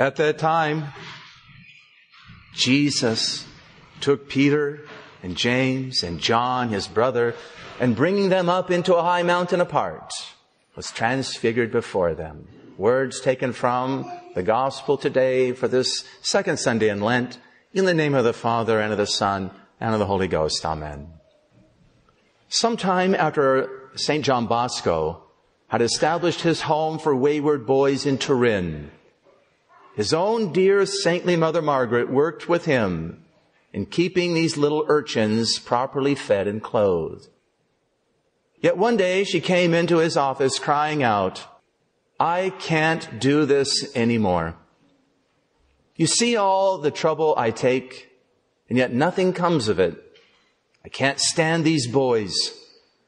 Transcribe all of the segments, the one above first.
At that time, Jesus took Peter and James and John, his brother, and bringing them up into a high mountain apart, was transfigured before them. Words taken from the gospel today for this second Sunday in Lent, in the name of the Father and of the Son and of the Holy Ghost. Amen. Sometime after St. John Bosco had established his home for wayward boys in Turin, his own dear saintly mother Margaret worked with him in keeping these little urchins properly fed and clothed. Yet one day she came into his office crying out, I can't do this anymore. You see all the trouble I take, and yet nothing comes of it. I can't stand these boys.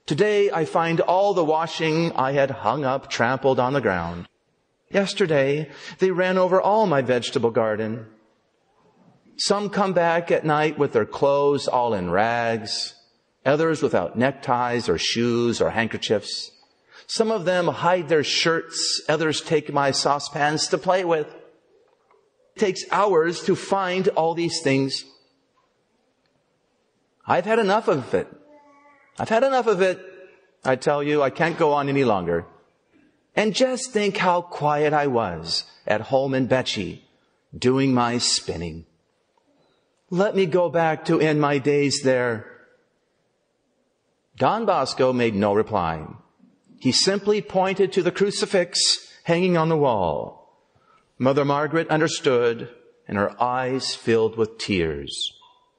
Today I find all the washing I had hung up trampled on the ground. Yesterday they ran over all my vegetable garden. Some come back at night with their clothes all in rags, others without neckties or shoes or handkerchiefs. Some of them hide their shirts, others take my saucepans to play with. It takes hours to find all these things. I've had enough of it. I've had enough of it. I tell you, I can't go on any longer. And just think how quiet I was at home in Becchi, doing my spinning. Let me go back to end my days there. Don Bosco made no reply. He simply pointed to the crucifix hanging on the wall. Mother Margaret understood and her eyes filled with tears.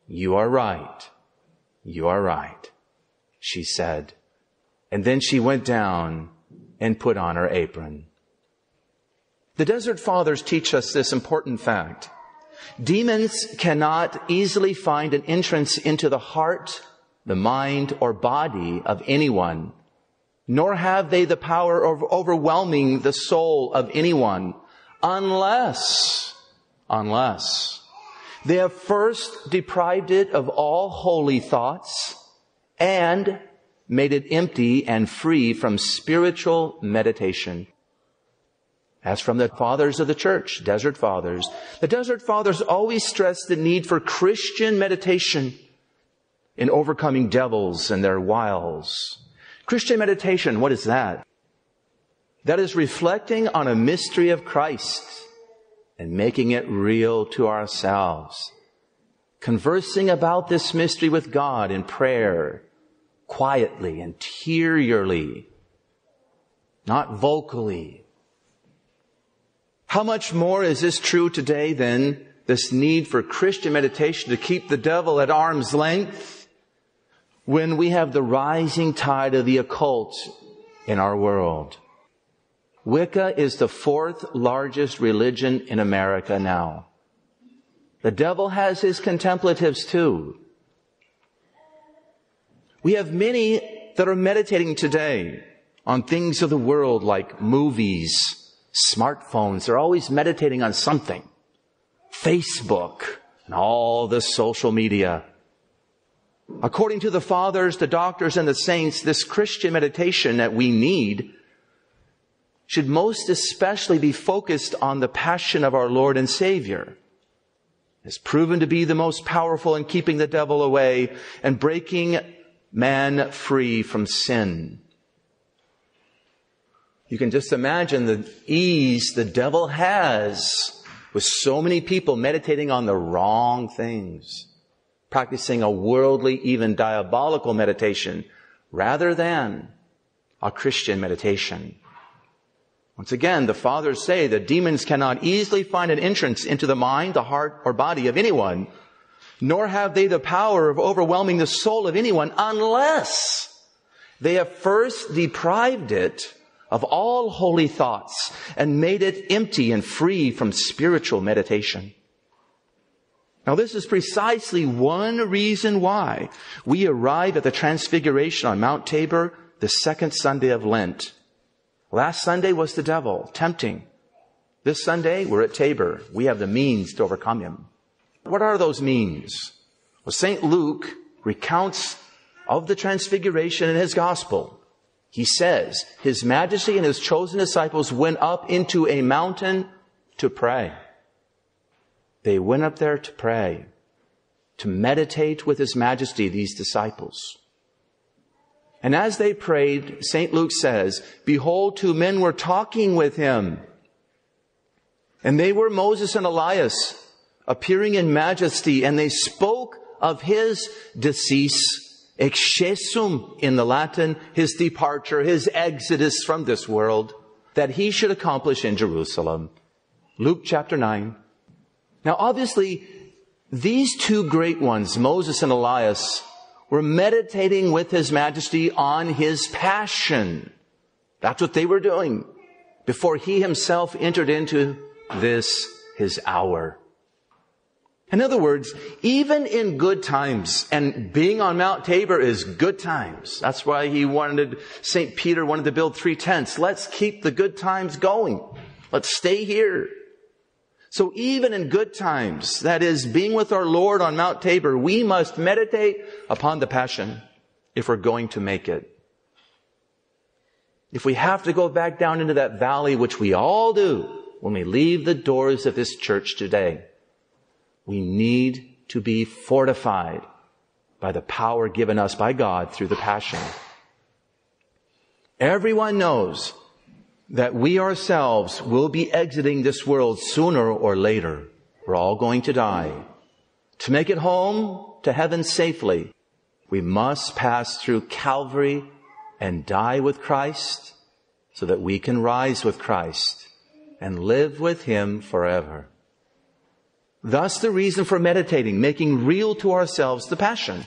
You are right. You are right, she said. And then she went down and put on her apron. The Desert Fathers teach us this important fact. Demons cannot easily find an entrance into the heart, the mind, or body of anyone, nor have they the power of overwhelming the soul of anyone unless, unless they have first deprived it of all holy thoughts and made it empty and free from spiritual meditation. As from the fathers of the church, desert fathers, the desert fathers always stressed the need for Christian meditation in overcoming devils and their wiles. Christian meditation, what is that? That is reflecting on a mystery of Christ and making it real to ourselves. Conversing about this mystery with God in prayer, quietly, interiorly, not vocally, how much more is this true today than this need for Christian meditation to keep the devil at arm's length when we have the rising tide of the occult in our world? Wicca is the fourth largest religion in America now. The devil has his contemplatives too. We have many that are meditating today on things of the world like movies, smartphones. They're always meditating on something. Facebook and all the social media. According to the fathers, the doctors, and the saints, this Christian meditation that we need should most especially be focused on the passion of our Lord and Savior. It's proven to be the most powerful in keeping the devil away and breaking man free from sin. You can just imagine the ease the devil has with so many people meditating on the wrong things, practicing a worldly, even diabolical meditation rather than a Christian meditation. Once again, the fathers say that demons cannot easily find an entrance into the mind, the heart, or body of anyone, nor have they the power of overwhelming the soul of anyone unless they have first deprived it of all holy thoughts and made it empty and free from spiritual meditation. Now this is precisely one reason why we arrive at the transfiguration on Mount Tabor the second Sunday of Lent. Last Sunday was the devil tempting. This Sunday we're at Tabor. We have the means to overcome him. What are those means? Well, St. Luke recounts of the transfiguration in his gospel. He says, His Majesty and His chosen disciples went up into a mountain to pray. They went up there to pray, to meditate with His Majesty, these disciples. And as they prayed, St. Luke says, behold, two men were talking with him. And they were Moses and Elias, appearing in majesty, and they spoke of his decease, excessum in the Latin, his departure, his exodus from this world, that he should accomplish in Jerusalem. Luke chapter 9. Now obviously, these two great ones, Moses and Elias, were meditating with His Majesty on His passion. That's what they were doing before He Himself entered into this, His hour. In other words, even in good times, and being on Mount Tabor is good times. That's why he wanted, St. Peter wanted to build three tents. Let's keep the good times going. Let's stay here. So even in good times, that is, being with our Lord on Mount Tabor, we must meditate upon the passion if we're going to make it. If we have to go back down into that valley, which we all do when we leave the doors of this church today, we need to be fortified by the power given us by God through the passion. Everyone knows that we ourselves will be exiting this world sooner or later. We're all going to die. To make it home to heaven safely, we must pass through Calvary and die with Christ so that we can rise with Christ and live with Him forever. Thus the reason for meditating, making real to ourselves the passion.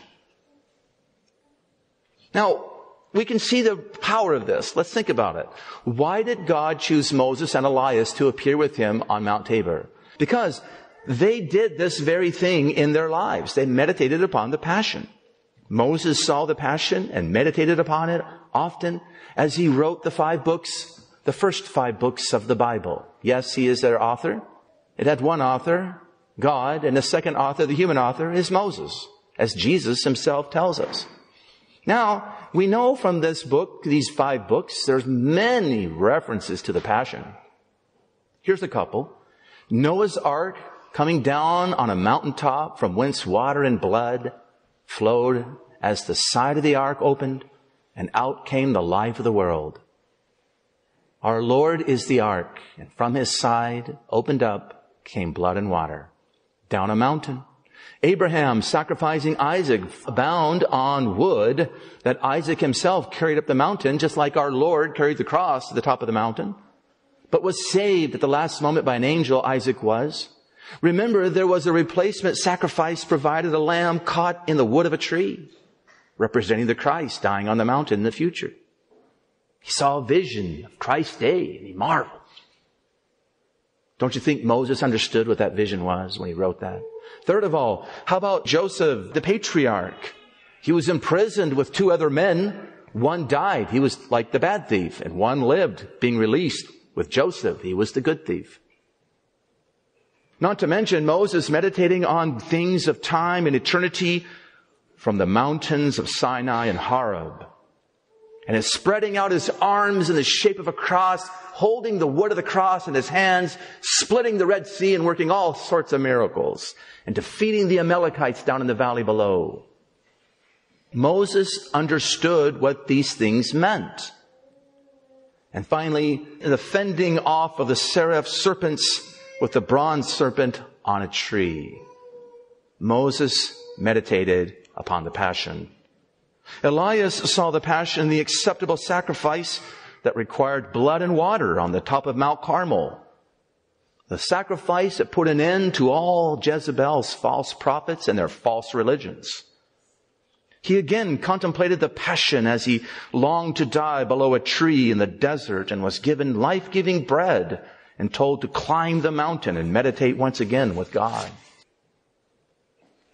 Now, we can see the power of this. Let's think about it. Why did God choose Moses and Elias to appear with him on Mount Tabor? Because they did this very thing in their lives. They meditated upon the passion. Moses saw the passion and meditated upon it often as he wrote the five books, the first five books of the Bible. Yes, he is their author. It had one author, God, and the second author, the human author, is Moses, as Jesus himself tells us. Now, we know from this book, these five books, there's many references to the Passion. Here's a couple. Noah's Ark coming down on a mountaintop from whence water and blood flowed as the side of the ark opened and out came the life of the world. Our Lord is the ark and from his side opened up came blood and water down a mountain Abraham sacrificing Isaac bound on wood that Isaac himself carried up the mountain, just like our Lord carried the cross to the top of the mountain, but was saved at the last moment by an angel, Isaac was. Remember, there was a replacement sacrifice provided, a lamb caught in the wood of a tree, representing the Christ dying on the mountain in the future. He saw a vision of Christ's day and he marveled. Don't you think Moses understood what that vision was when he wrote that? Third of all, how about Joseph, the patriarch? He was imprisoned with two other men. One died. He was like the bad thief and one lived being released with Joseph. He was the good thief. Not to mention Moses meditating on things of time and eternity from the mountains of Sinai and Horeb. And is spreading out his arms in the shape of a cross, holding the wood of the cross in his hands, splitting the Red Sea and working all sorts of miracles and defeating the Amalekites down in the valley below. Moses understood what these things meant. And finally, in the fending off of the seraph serpents with the bronze serpent on a tree. Moses meditated upon the passion. Elias saw the passion, the acceptable sacrifice that required blood and water on the top of Mount Carmel. The sacrifice that put an end to all Jezebel's false prophets and their false religions. He again contemplated the passion as he longed to die below a tree in the desert and was given life-giving bread and told to climb the mountain and meditate once again with God.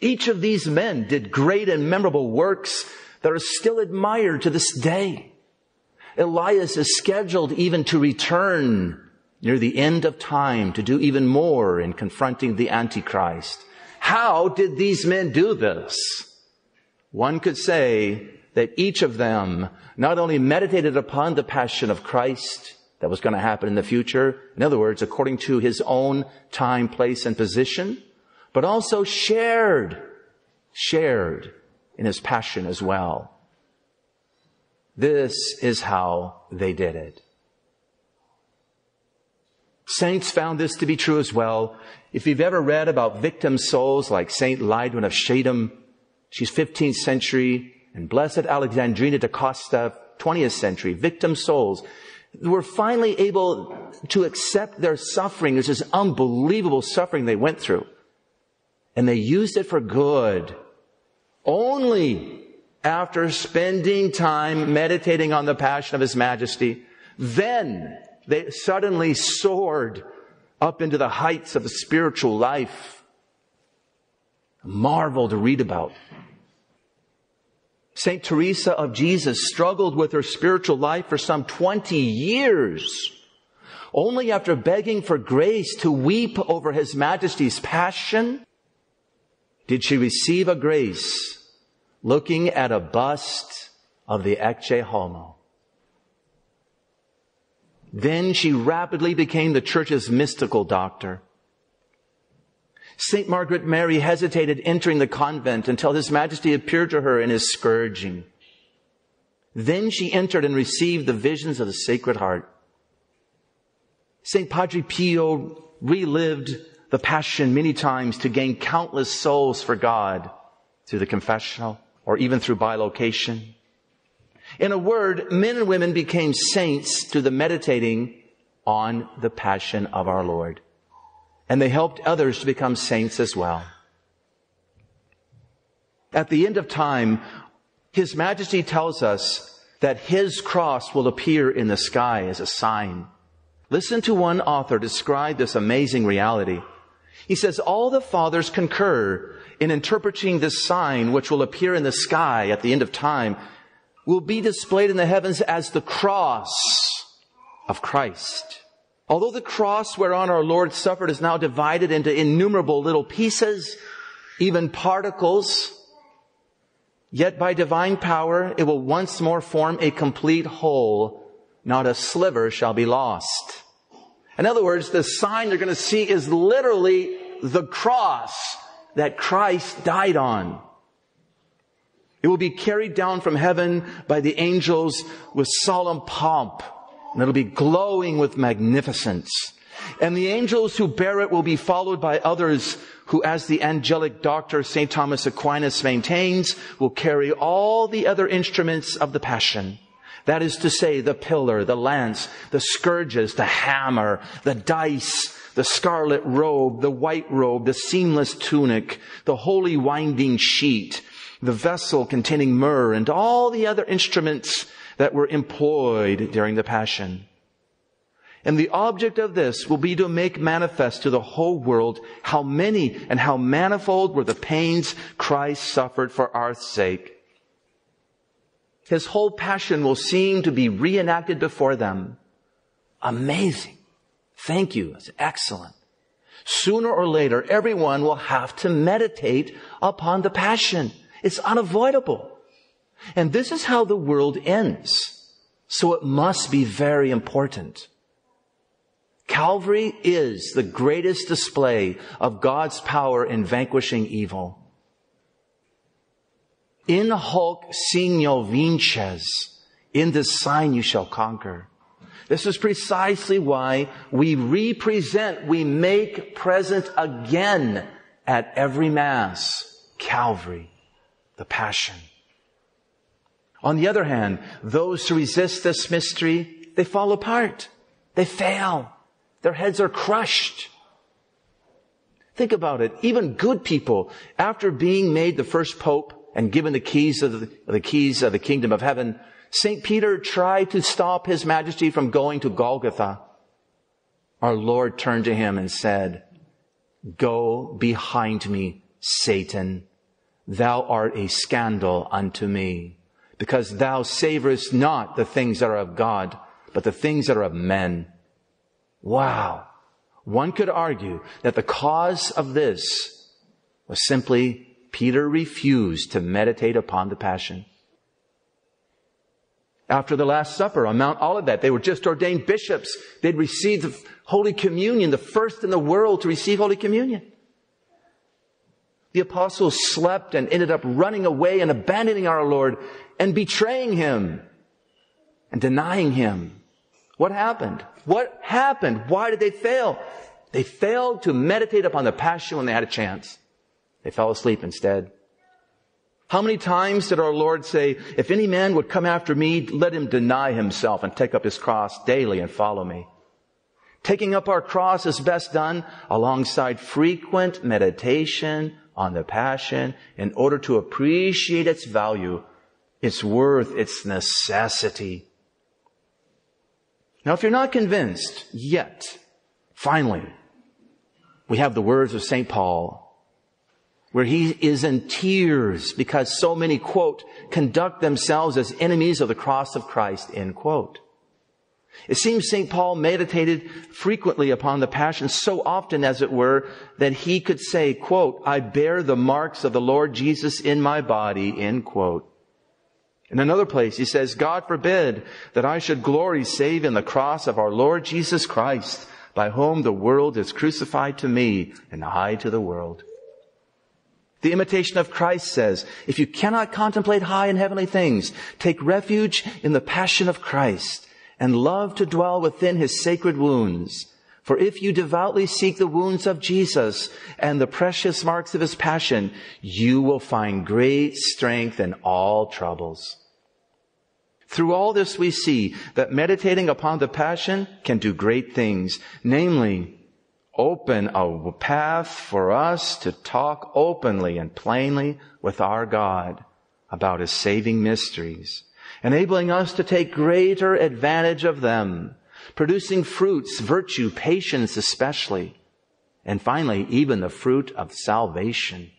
Each of these men did great and memorable works that are still admired to this day. Elias is scheduled even to return near the end of time to do even more in confronting the Antichrist. How did these men do this? One could say that each of them not only meditated upon the passion of Christ that was going to happen in the future, in other words, according to his own time, place, and position, but also shared, shared in his passion as well. This is how they did it. Saints found this to be true as well. If you've ever read about victim souls like Saint Lidwin of Schiedam, she's 15th century, and Blessed Alexandrina da Costa, 20th century, victim souls, were finally able to accept their suffering. There's this unbelievable suffering they went through. And they used it for good. Only after spending time meditating on the passion of His Majesty, then they suddenly soared up into the heights of a spiritual life. A marvel to read about. St. Teresa of Jesus struggled with her spiritual life for some 20 years. Only after begging for grace to weep over His Majesty's passion did she receive a grace looking at a bust of the Ecce Homo. Then she rapidly became the church's mystical doctor. St. Margaret Mary hesitated entering the convent until His Majesty appeared to her in his scourging. Then she entered and received the visions of the Sacred Heart. St. Padre Pio relived the Passion many times to gain countless souls for God through the confessional or even through bilocation. In a word, men and women became saints through the meditating on the passion of our Lord. And they helped others to become saints as well. At the end of time, His Majesty tells us that His cross will appear in the sky as a sign. Listen to one author describe this amazing reality. He says, all the fathers concur in interpreting this sign which will appear in the sky at the end of time will be displayed in the heavens as the cross of Christ. Although the cross whereon our Lord suffered is now divided into innumerable little pieces, even particles, yet by divine power it will once more form a complete whole. Not a sliver shall be lost. In other words, the sign you're going to see is literally the cross that Christ died on. It will be carried down from heaven by the angels with solemn pomp, and it'll be glowing with magnificence. And the angels who bear it will be followed by others who, as the angelic doctor St. Thomas Aquinas maintains, will carry all the other instruments of the passion. That is to say, the pillar, the lance, the scourges, the hammer, the dice, the scarlet robe, the white robe, the seamless tunic, the holy winding sheet, the vessel containing myrrh, and all the other instruments that were employed during the Passion. And the object of this will be to make manifest to the whole world how many and how manifold were the pains Christ suffered for our sake. His whole passion will seem to be reenacted before them. Amazing. Thank you. It's excellent. Sooner or later, everyone will have to meditate upon the passion. It's unavoidable. And this is how the world ends. So it must be very important. Calvary is the greatest display of God's power in vanquishing evil. In hoc signo vinces, in this sign you shall conquer. This is precisely why we represent, we make present again at every Mass, Calvary the passion. On the other hand, those who resist this mystery, they fall apart. They fail. Their heads are crushed. Think about it. Even good people, after being made the first pope and given the keys of the, the keys of the kingdom of heaven, St. Peter tried to stop his majesty from going to Golgotha. Our Lord turned to him and said, go behind me, Satan. Thou art a scandal unto me, because thou savorest not the things that are of God, but the things that are of men. Wow. One could argue that the cause of this was simply Peter refused to meditate upon the passion. After the Last Supper on Mount Olivet, they were just ordained bishops. They'd received the Holy Communion, the first in the world to receive Holy Communion. The apostles slept and ended up running away and abandoning our Lord and betraying him and denying him. What happened? What happened? Why did they fail? They failed to meditate upon the passion when they had a chance. They fell asleep instead. How many times did our Lord say, if any man would come after me, let him deny himself and take up his cross daily and follow me? Taking up our cross is best done alongside frequent meditation on the passion in order to appreciate its value, its worth, its necessity. Now, if you're not convinced yet, finally, we have the words of St. Paul where he is in tears because so many, quote, conduct themselves as enemies of the cross of Christ, end quote. It seems St. Paul meditated frequently upon the passion so often, as it were, that he could say, quote, I bear the marks of the Lord Jesus in my body, end quote. In another place, he says, God forbid that I should glory save in the cross of our Lord Jesus Christ, by whom the world is crucified to me and I to the world. The imitation of Christ says, if you cannot contemplate high and heavenly things, take refuge in the passion of Christ and love to dwell within his sacred wounds. For if you devoutly seek the wounds of Jesus and the precious marks of his passion, you will find great strength in all troubles. Through all this we see that meditating upon the passion can do great things, namely, open a path for us to talk openly and plainly with our God about His saving mysteries, enabling us to take greater advantage of them, producing fruits, virtue, patience especially, and finally, even the fruit of salvation.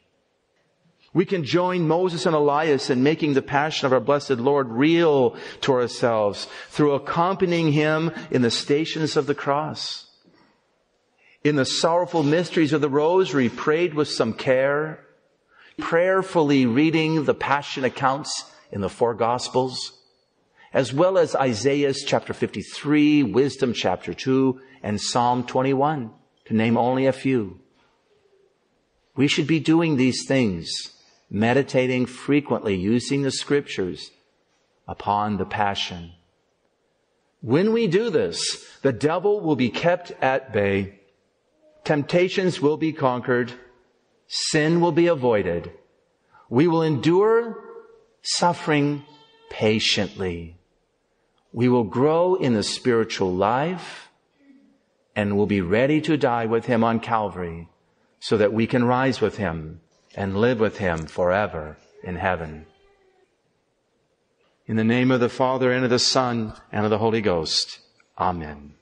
We can join Moses and Elias in making the passion of our blessed Lord real to ourselves through accompanying Him in the stations of the cross in the sorrowful mysteries of the rosary, prayed with some care, prayerfully reading the passion accounts in the four gospels, as well as Isaiah's chapter 53, Wisdom chapter 2, and Psalm 21, to name only a few. We should be doing these things, meditating frequently, using the scriptures upon the passion. When we do this, the devil will be kept at bay Temptations will be conquered. Sin will be avoided. We will endure suffering patiently. We will grow in the spiritual life and will be ready to die with him on Calvary so that we can rise with him and live with him forever in heaven. In the name of the Father and of the Son and of the Holy Ghost. Amen.